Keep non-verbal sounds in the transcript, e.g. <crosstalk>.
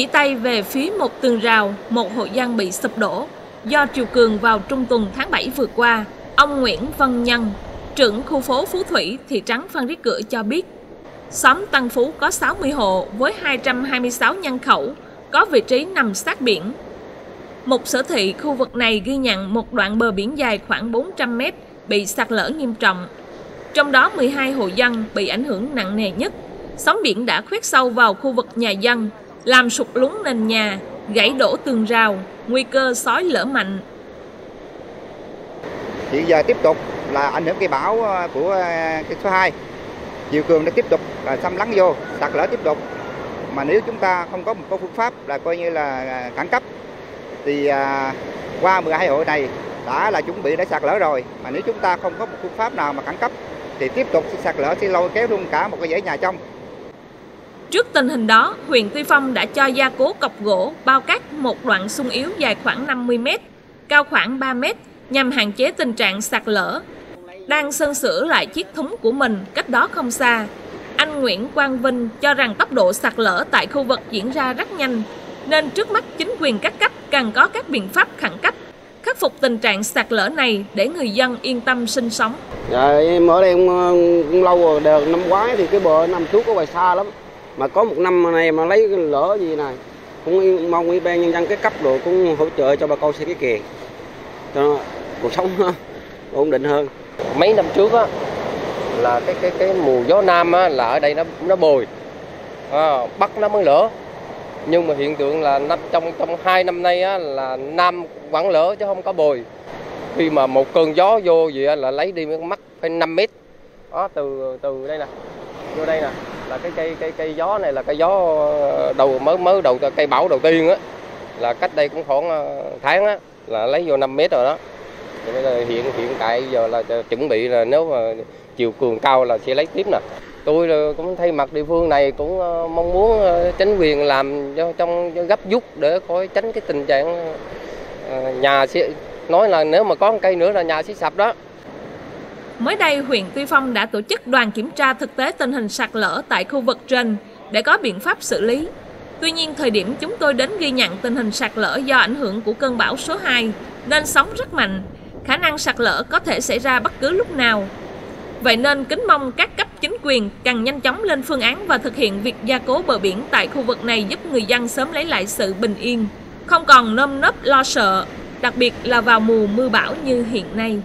chỉ tay về phía một tường rào, một hộ dân bị sụp đổ. Do triều cường vào trung tuần tháng 7 vừa qua, ông Nguyễn Văn Nhân, trưởng khu phố Phú Thủy, thị trấn Phan Rí Cửa cho biết, xóm Tân Phú có 60 hộ với 226 nhân khẩu, có vị trí nằm sát biển. Một sở thị khu vực này ghi nhận một đoạn bờ biển dài khoảng 400 mét bị sạt lở nghiêm trọng. Trong đó 12 hộ dân bị ảnh hưởng nặng nề nhất. Sóng biển đã khoét sâu vào khu vực nhà dân, làm sụt lún nền nhà, gãy đổ tường rào, nguy cơ sói lở mạnh. Hiện giờ tiếp tục là ảnh hưởng cây bão ờ, của ờ, cái số 2. Chiều cường đã tiếp tục là xâm lấn vô, sạt lở tiếp tục. Mà nếu chúng ta không có một cái phương pháp là coi như là khẩn cấp thì à, qua 12 hộ này đã là chuẩn bị để sạt lở rồi mà nếu chúng ta không có một phương pháp nào mà khẩn cấp thì tiếp tục sạt lở sẽ lôi kéo luôn cả một cái dãy nhà trong Trước tình hình đó, huyện Tuy Phong đã cho gia cố cọc gỗ bao cát một đoạn sung yếu dài khoảng 50 m, cao khoảng 3 m nhằm hạn chế tình trạng sạt lở. Đang sơn sửa lại chiếc thúng của mình cách đó không xa. Anh Nguyễn Quang Vinh cho rằng tốc độ sạt lở tại khu vực diễn ra rất nhanh, nên trước mắt chính quyền các cấp cần có các biện pháp khẩn cấp khắc phục tình trạng sạt lở này để người dân yên tâm sinh sống. Dạ, em ở đây cũng, ờ, cũng lâu rồi, đợt năm ngoái thì cái bờ nằm trước có bài xa lắm. Mà có một năm này mà lấy cái lỡ gì này, cũng mong ủy ban nhân dân cái cấp độ cũng hỗ trợ cho bà con xây cái kè cho cuộc sống nó <laughs> ổn định hơn. Mấy năm trước á là cái cái cái mùa gió nam á là ở đây nó nó bồi, à, bắc nó mới lỡ. Nhưng mà hiện tượng là năm trong trong hai năm nay á, là nam vẫn lỡ chứ không có bồi. Khi mà một cơn gió vô gì á, là lấy đi mất phải 5 mét. Đó từ từ đây nè vô đây nè là cái cây cây cây gió này là cây gió ờ, đầu, mới mới đầu cây bão đầu tiên á. Là cách đây cũng khoảng ờ, tháng á, là lấy vô 5 mét rồi đó. Thì bây giờ hiện hiện tại giờ là chuẩn bị là nếu mà chiều cường cao là sẽ lấy tiếp nè. Tôi cũng thay mặt địa phương này cũng ờ, mong muốn chính quyền làm cho, trong gấp rút để khỏi tránh cái tình trạng nhà sẽ, nói là nếu mà có một cây nữa là nhà sẽ sập đó. Mới đây, huyện Tuy Phong đã tổ chức đoàn kiểm tra thực tế tình hình sạt lở tại khu vực trên để có biện pháp xử lý. Tuy nhiên, thời điểm chúng tôi đến ghi nhận tình hình sạt lở do ảnh hưởng của cơn bão số 2 nên sóng rất mạnh, khả năng sạt lở có thể xảy ra bất cứ lúc nào. Vậy nên kính mong các cấp chính quyền cần nhanh chóng lên phương án và thực hiện việc gia cố bờ biển tại khu vực này giúp người dân sớm lấy lại sự bình yên, không còn nơm nớp lo sợ, đặc biệt là vào mùa mưa bão như hiện nay.